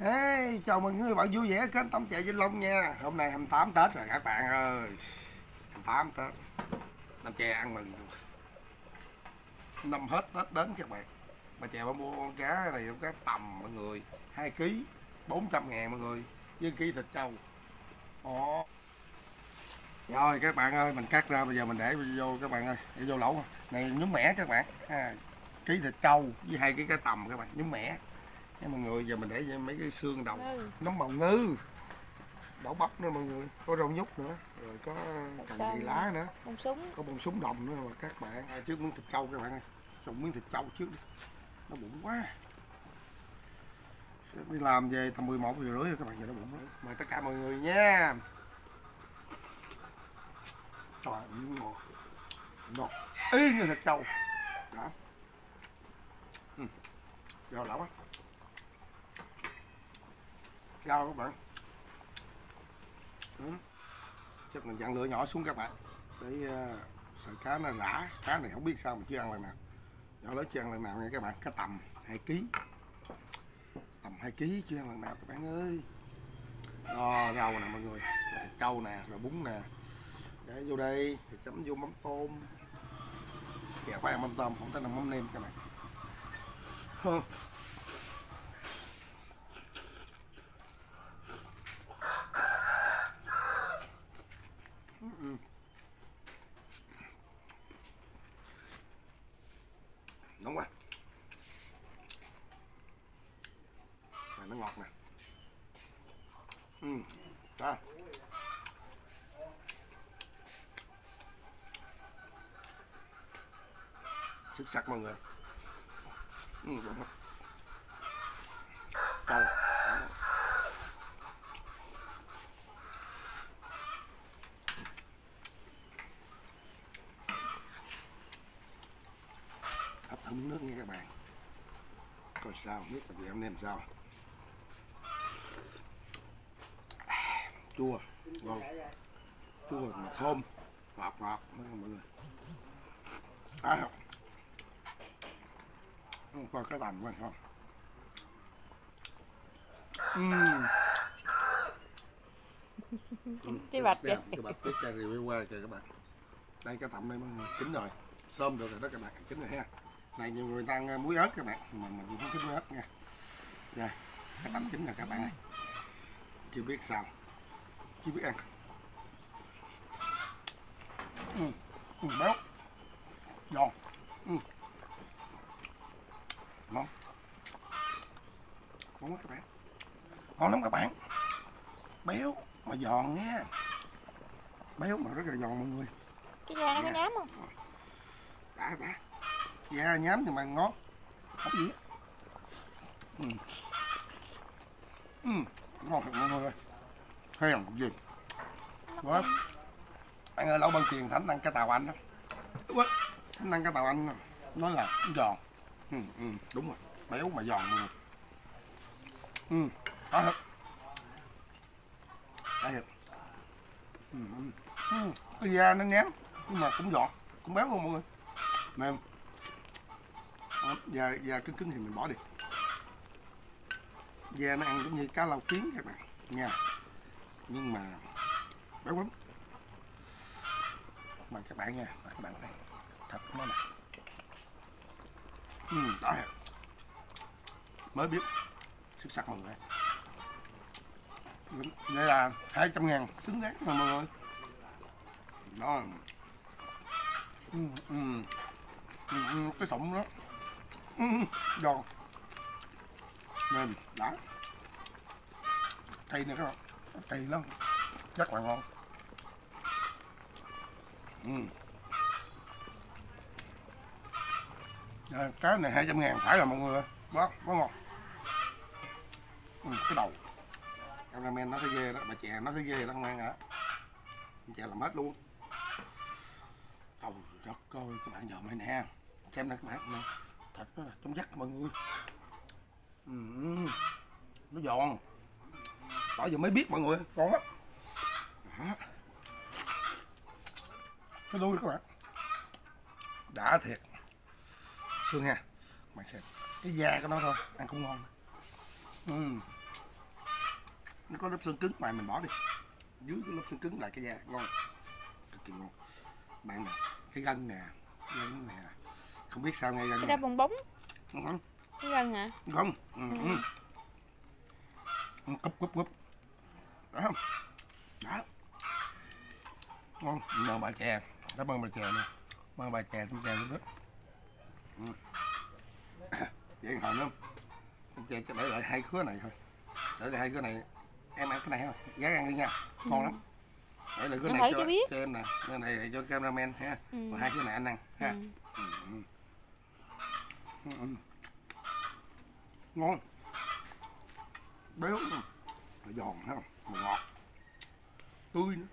Hey, chào mọi người bạn vui vẻ kênh Tâm Chạy Vinh Long nha. Hôm nay 28 Tết rồi các bạn ơi. 28 Tết. Năm chè ăn mừng Năm hết Tết đến các bạn. Mà chè bà mua con cá này con cá tầm mọi người 2 kg 400 ngàn mọi người Với ký thịt trâu. Ồ Rồi các bạn ơi mình cắt ra bây giờ mình để vô các bạn ơi Để vô lẩu. Này nhúng mẻ các bạn. À, Ký thịt trâu với hai cái cá tầm các bạn nhúng mẻ nha mọi người giờ mình để mấy cái xương đồng Ngư. nấm bào ngư. Đậu bắp nữa mọi người có rau nhút nữa rồi có cần Rau gì lá nữa. bông súng. Có bông súng đồng nữa mà các bạn. À, trước miếng thịt trâu các bạn ơi trồng miếng thịt trâu trước đi. nó bụng quá. Sẽ đi làm về tầm 11 giờ rưỡi rồi các bạn giờ nó bụng quá. mời tất cả mọi người nha. Trời ngon ngon y như thịt trâu. Đó. Ừ. rồi lẩu á cao các bạn. Chắc mình dặn lửa nhỏ xuống các bạn. Để ờ, uh, sợi cá nó rã. Cá này không biết sao mà chưa ăn lần nào. Nhỏ lớn chưa ăn lần nào nha các bạn. Cá tầm 2 kg tầm 2 kg chưa ăn lần nào các bạn ơi. Đó, rau nè mọi người. Thịt trâu nè rồi bún nè. Để vô đây thì chấm vô mắm tôm. Dạ, Kẹo khoai mắm tôm không có nằm mắm nêm các bạn Hơ. Ừ. nóng quá này nó ngọt nè ừ đó xuất sắc mọi người. Ừ, hấp thấm nước nha các bạn. Coi sao nước biết là em nêm sao. À, chua ngon. Chua mà thơm. Ngọt ngọt. Mấy mọi người. À, coi cái tầm quan không. Cái bạch kìa cái bạch tiếp ra review qua kìa các bạn. Đây cái tầm đây mọi người chín rồi. Xôm được rồi đó các bạn chín rồi ha. Này nhiều người tăng muối ớt các bạn. Mà mình không thích muối ớt nha. Rồi cái tầm chín rồi các bạn ơi. Chưa biết sao. Chưa biết ăn. Ừ, ừ, béo. Giòn. Ừ. ngon. Ngon quá các bạn. Ngon lắm các bạn. Béo mà giòn nha. Béo mà rất là giòn mọi người. Cái da nó có nhám không? Đã đã. Da nhám nhưng mà ngon. Không gì ừ. ừ. ngon thật mọi người. Ơi hèn gì quá. anh ơi lâu ban truyền thánh ăn cái tàu anh đó? Quá. Thánh ăn cái tàu anh nói là giòn ừ, ừ, đúng rồi. Béo mà giòn luôn, ừ đó thật đó thật ừ, ừ. Cái da nó nhám nhưng mà cũng giòn cũng béo luôn mọi người. Mềm Đó, da da cứng cứng thì mình bỏ đi. Da nó ăn giống như cá lau kiến các bạn nha. Nhưng mà béo lắm. Mời các bạn nha mời các bạn xem. Thật nó nè ừ, đó mới biết xuất sắc mọi người đây là 200 ngàn xứng đáng mà mọi người. Đó. Là ừ. Ừ, ừ, cái sụn đó. Ừ, giòn mềm đã. Cây này các bạn. Cây lắm. Rất là ngon. Ừ. À, cái này 200 ngàn phải rồi mọi người quá quá ngon ừ, cái đầu. Cameraman nó thấy ghê đó bà chè nó thấy ghê đó không ăn hả chè làm hết luôn. Trời đất ơi các bạn giờ mày nè. Xem nè các bạn nè. Thịt nó là trong vắt mọi người. Ừ, Nó giòn. Tỏ giờ mới biết mọi người. Ngon lắm. Đó. Cái đuôi các bạn. Đã thiệt. Xương ha Mày xem. Cái da của nó thôi Ăn cũng ngon. Ừ. nó có lớp xương cứng ngoài mình bỏ đi. Dưới cái lớp xương cứng lại cái da ngon. Cực kỳ ngon. Bạn nè cái gân nè gân nè. Không biết sao nghe gân cái đó bong bóng. Không cái gân à không. Ừ, ừ. Ừ, cúp cúp cúp. Đó không? Đó. Ngon. Mời bà chè. Cảm ơn bà chè nè mời bà chè trong chè đó ừ. vậy hồi trong chè cho để lại hai khứa này thôi. Để lại hai khứa này. Em ăn cái này không gái ăn đi nha. Ngon lắm. Để lại khứa này cho, cho em nè. Cái này để cho cameraman ha. Ừ. và hai khứa này anh ăn ha. Ừ. Ừ, ừ. Ừ, ừ. ngon. Béo. Nó giòn thấy không? Mà ngọt. Tươi nữa.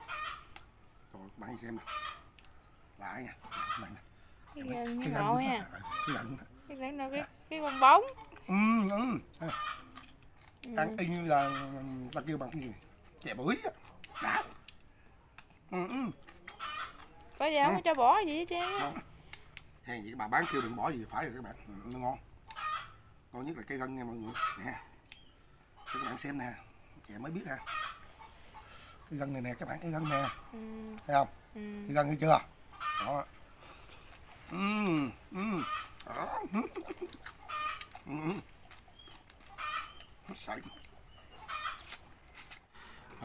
Rồi các bạn xem nè. Lại nha. Các bạn nè. Cái gân nó ngộ nó- ha cái gân cái gân nó cái cái bong bóng. Ừ, ừ. À, ăn y như là ta kêu bằng cái gì? Chè bưởi á. Đã. Ừ, ừ. có gì không? Ừ. cho bỏ gì hết trơn hay vậy bà bán kêu đừng bỏ gì phải rồi các bạn. Ừ, nó ngon. Ngon nhất là cây gân nha mọi người. Nè. Các bạn xem nè. Chè mới biết ha. Cái gân này nè các bạn cái gân nè. Ừ. thấy không? Ừ. cái gân thấy chưa? Đó ừ,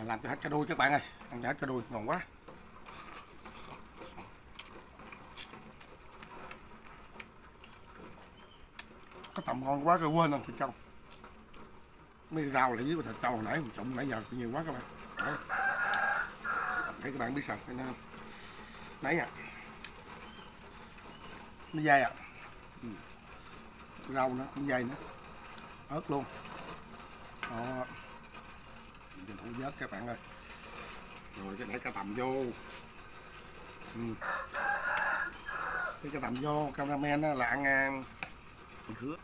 làm cho hết cái đuôi các bạn ơi. Ăn cho hết cái đuôi ngon quá. Cái tầm ngon quá rồi quên rồi thịt trâu. Mấy rau lại với thịt trâu hồi nãy mình trộn nãy giờ nhiều quá các bạn. Đấy. để các bạn biết sao cái nó nãy à nó dai à? Ừ. rau nó cũng dai nữa. Ớt luôn. Đó. Mình thủ vớt các bạn ơi. Rồi, cái để cá tầm vô. Ừ. cái cá tầm vô cameraman là ăn à, ăn khứa.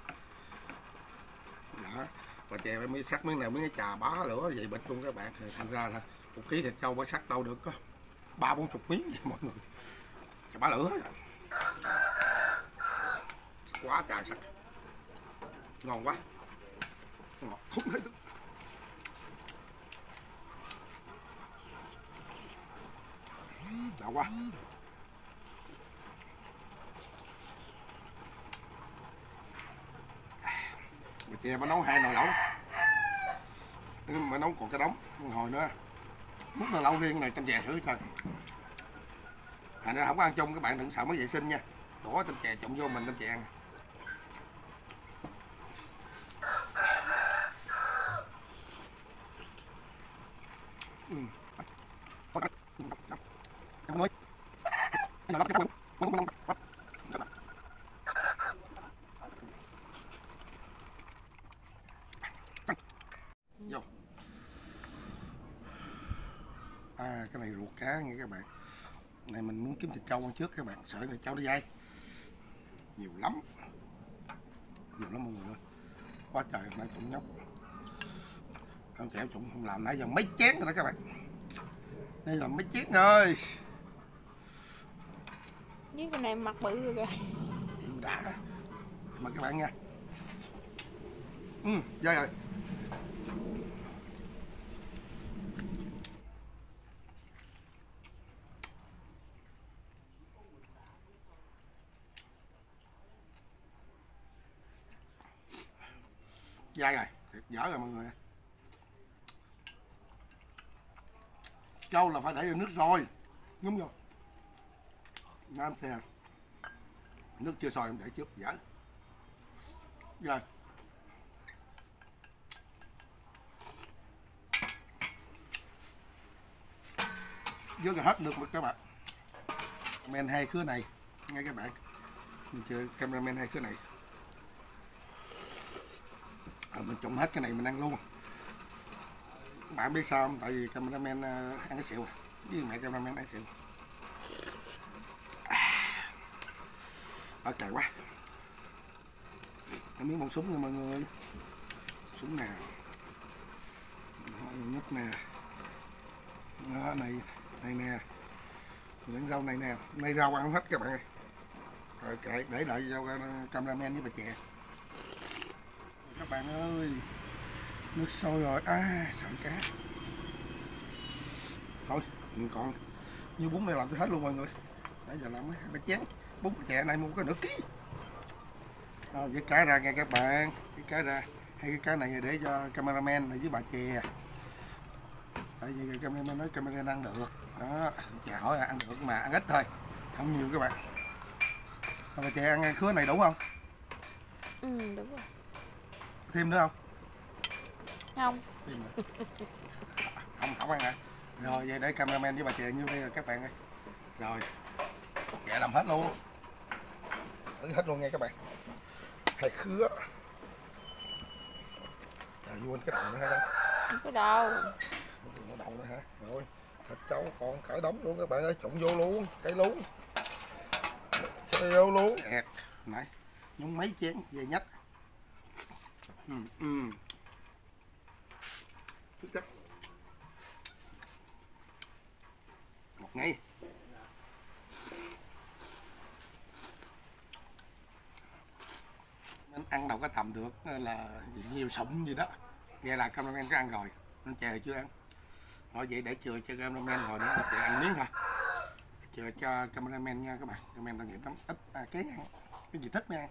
Đó. Và chè mới sắc miếng này miếng cái trà bá lửa vậy, bịch luôn các bạn. Thì thành ra là một ký thịt trâu bá sắc đâu được có ba bốn chục miếng vậy mọi người. Trà bá lửa quá trời sắc ngon quá. Ngọt, không hết. Đã quá. Mà chè mà nấu hai nồi lẩu. Mà nấu còn cái đống. Một hồi nữa. Múc nồi lẩu riêng này trong chè thử thôi thành ra không có ăn chung, các bạn đừng sợ mất vệ sinh nha. Đổ trong chè trộn vô mình trong chè ăn. Vô. À cái này ruột cá nghe các bạn. Này, mình muốn kiếm thịt trâu ăn trước các bạn. Sợ này trâu nó dai. Nhiều lắm. Nhiều lắm mọi người ơi. Quá trời nãy trộm nhóc không trẻ trụng không làm nãy giờ mấy chén rồi đó các bạn. Đây là mấy chén rồi. Với cái này mặt bự rồi kìa. Đã. Mời các bạn nha. Ừ dai rồi. Dai rồi thiệt dở rồi mọi người trâu là phải để vào nước sôi. Đúng rồi nam xe nước chưa sôi em để trước, dở. Rồi. Vô là hết được mực các bạn. Men hai khứa này. Nghe các bạn. Mình chơi cameraman hai khứa này. Rồi mình trộn hết cái này mình ăn luôn các bạn biết sao không? Tại vì cameraman ờ, ăn cái xịu với mẹ cameraman ăn xịu ở trời quá. Cái miếng bông súng nha mọi người. Súng nè. Nhấp nhất nè. Đó, này này nè. Những rau này nè. Này rau ăn hết các bạn ơi. Rồi kệ để lại cho ờ, cameraman với bà chè các bạn ơi nước sôi rồi. À sợi cá. Thôi mình còn như bún này làm tôi hết luôn mọi người. Nãy giờ làm mấy chén. Bún chè này mua có nửa ký. À, cái cá ra nghe các bạn. Cái cá ra. Hay cái cá này để cho cameraman ở với bà chè. Tại vì cameraman nói cameraman ăn được. Đó chè hỏi là ăn được mà ăn ít thôi. Không nhiều các bạn. Bà chè ăn khứa này đủ không? Ừ đúng rồi. Thêm nữa không không. Không không ăn hả? Rồi vậy để cameraman với bà chè nhiêu đây rồi các bạn ơi. Rồi chè làm hết luôn. Thử hết luôn nghe các bạn. Hay khứa. Rồi quên cái đầu nữa hay không không có đâu. Nó đậu nữa hả? Rồi thịt trâu còn cả đống luôn các bạn ơi. Trộn vô luôn cái lú xe vô luôn. Ẹt nãy nhúng mấy chén về nhách. Ừ ừ tức chất một ngay. Mình ăn đâu có tầm được là nhiều sụn gì đó. Vậy là cameraman có ăn rồi nó chè chưa ăn. Nói vậy để chừa cho cameraman rồi nữa chè ăn miếng thôi. Chừa cho cameraman nha các bạn. Cameraman đang nghiệp lắm. Ít à, cái ăn cái gì thích mới ăn.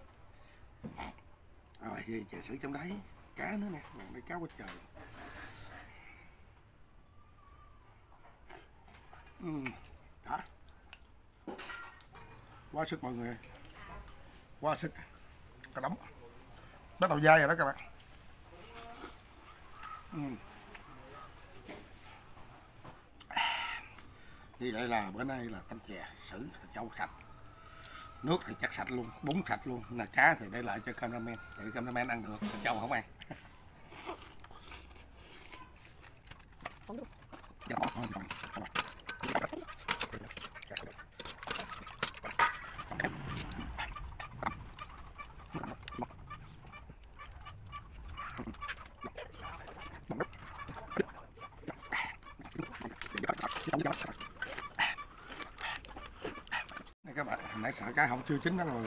Rồi thì chờ xử trong đấy. Cá nữa nè bạn đây cá quá trời. Ừ. Quá sức mọi người. Quá sức. Cá đóng bắt đầu dai rồi đó các bạn. Ừ. như vậy là bữa nay là canh chè xử thịt trâu sạch. Nước thì chắc sạch luôn, bún sạch luôn. Là cá thì để lại cho cameraman, để cameraman ăn được, thịt trâu không ăn không được Dạ, thôi, thôi, thôi. Đây các bạn, hồi nãy sợ cá không chưa chín đó rồi.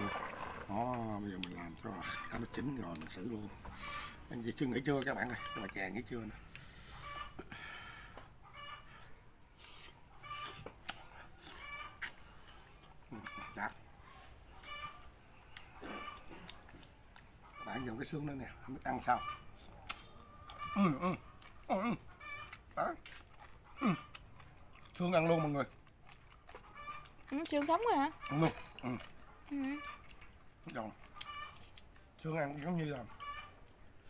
Đó, bây giờ mình làm cho cá nó chín rồi mình xử luôn. Anh chị chưa nghỉ chưa các bạn ơi, các bạn chè nghỉ chưa nè. Đã. Bạn dùng cái xương đó nè, không biết ăn sao. Ừ, ừ, ừ, ừ. Đó. Ừ. Xương ăn luôn mọi người, ừ, xương sống rồi hả ăn luôn. Ừ. ừ. Rồi. Xương ăn giống như là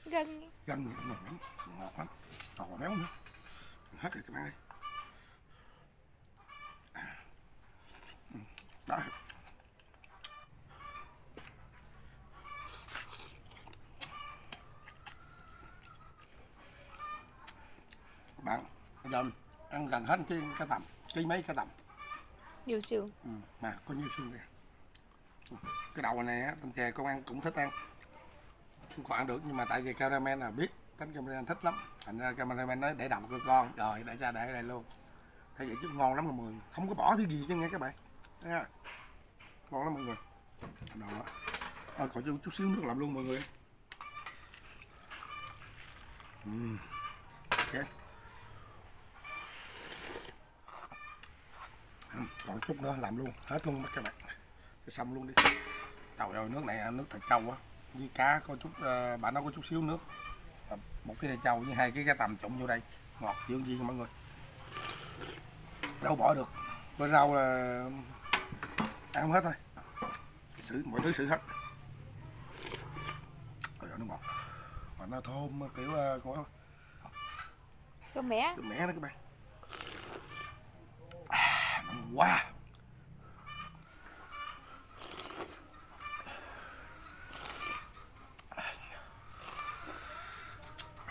gân gần như ngọt lắm, ngọt lắm, ngọt và béo nữa. Hết rồi các bạn ơi. À. Ừ. Đó. Các bạn, bây giờ hết cái cái tầm, cái mấy cái tầm. nhiều xương Ừ, mà có nhiêu xương kìa. Ừ, cái đầu này á con chè con ăn cũng thích ăn. Không ăn được nhưng mà tại vì cameraman là biết tính cameraman thích lắm. Thành ra cameraman nói để đọc cho con. Rồi để ra để ở đây luôn. Thế vậy chứ ngon lắm mọi người. Không có bỏ thứ gì chứ nghe các bạn. Thấy không? ngon lắm mọi người. Đó. Thôi còn chút, xíu nước làm luôn mọi người. Ừ. ok Ừ, còn chút nữa làm luôn. Hết luôn các bạn. Xong luôn đi. Trời ơi nước này nước thịt trâu á. Với cá có chút uh, bạn nó có chút xíu nước. Một cái thịt trâu với hai cái cái tầm trụng vô đây. Ngọt dữ gì mọi người. Đâu bỏ được. Bên rau là ăn không hết thôi. Xử mọi thứ xử hết. Ơi nó ngọt. Mà nó thơm kiểu uh, của có mẻ cái mẻ đó các bạn ngon quá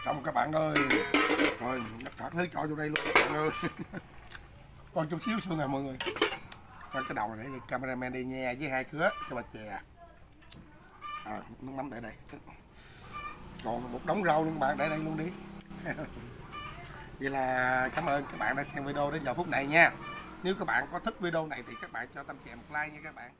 Xong các bạn ơi. Rồi thả thứ cho vô đây luôn các bạn ơi. Còn chút xíu xương này mọi người. Coi cái đầu này để cameraman đi nghe với hai khứa cho bà chè. À, nước mắm để đây. Còn một đống rau luôn các bạn để đây luôn đi. Vậy là cảm ơn các bạn đã xem video đến giờ phút này nha. Nếu các bạn có thích video này thì các bạn cho Tâm Chè một like nha các bạn.